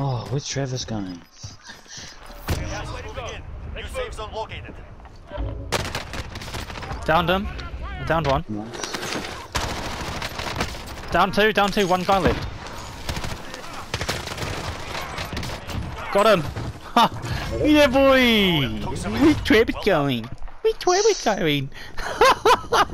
Oh, where's Travis going? Downed him. Downed one. Nice. Down two, down two, one guy left. Got him! Ha! Yeah boy! Where's Travis going? Where's Travis going?